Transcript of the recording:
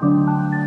Música